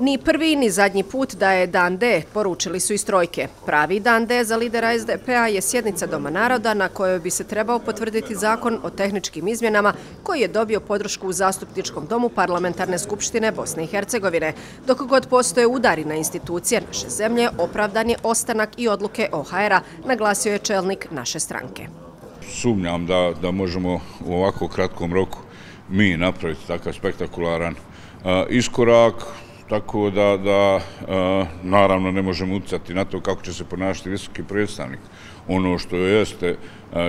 Ni prvi ni zadnji put da je Dan D, poručili su iz trojke. Pravi Dan D za lidera SDP-a je sjednica Doma naroda na kojoj bi se trebao potvrditi zakon o tehničkim izmjenama koji je dobio podršku u zastupničkom domu Parlamentarne skupštine Bosne i Hercegovine. Dok god postoje udari na institucije naše zemlje, opravdan je ostanak i odluke OHR-a, naglasio je čelnik naše stranke. Sumnjam da možemo u ovako kratkom roku mi napraviti takav spektakularan iskorak, tako da, da naravno ne možemo utjecati na to kako će se ponašati visoki predstavnik. Ono što jeste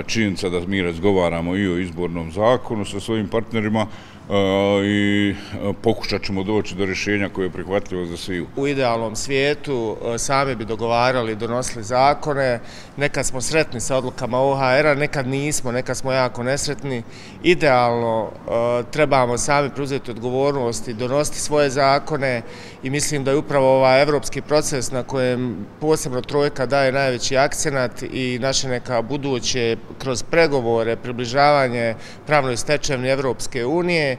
činjenica da mi razgovaramo i o izbornom zakonu sa svojim partnerima, i pokušat ćemo doći do rješenja koje je prihvatljivo za sviju. U idealnom svijetu sami bi dogovarali i donosili zakone. Nekad smo sretni sa odlukama OHR-a, nekad nismo, nekad smo jako nesretni. Idealno trebamo sami preuzeti odgovornost i donositi svoje zakone i mislim da je upravo ovaj evropski proces na kojem posebno trojka daje najveći akcenat i naše neka buduće kroz pregovore, približavanje pravnoj stečevni Evropske unije,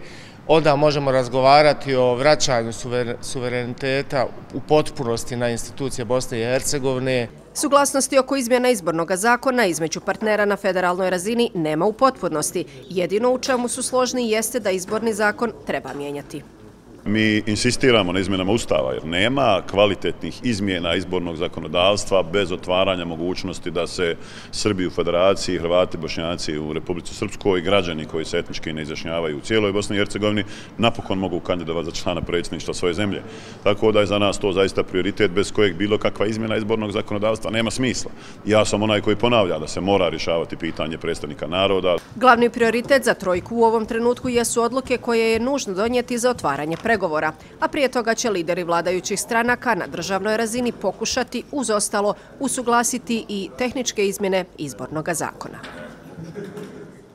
onda možemo razgovarati o vraćanju suvereniteta u potpunosti na institucije Bosne i Hercegovine. Suglasnosti oko izmjena izbornog zakona između partnera na federalnoj razini nema u potpunosti. Jedino u čemu su složni jeste da izborni zakon treba mijenjati. Mi insistiramo na izmjenama Ustava jer nema kvalitetnih izmjena izbornog zakonodavstva bez otvaranja mogućnosti da se Srbi u federaciji, Hrvati, Bošnjaci u Republici Srpskoj građani koji se etnički ne izjašnjavaju u cijeloj Bosni i Hercegovini napokon mogu kandidovati za člana predsjedništva svoje zemlje. Tako da je za nas to zaista prioritet bez kojeg bilo kakva izmjena izbornog zakonodavstva nema smisla. Ja sam onaj koji ponavlja da se mora rješavati pitanje predstavnika naroda. Glavni prioritet za trojku u ovom trenutku jesu odluke koje je nužno donijeti za otvaranje pregovora pregovora, a prije toga će lideri vladajućih stranaka na državnoj razini pokušati uz ostalo usuglasiti i tehničke izmjene izbornog zakona.